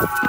you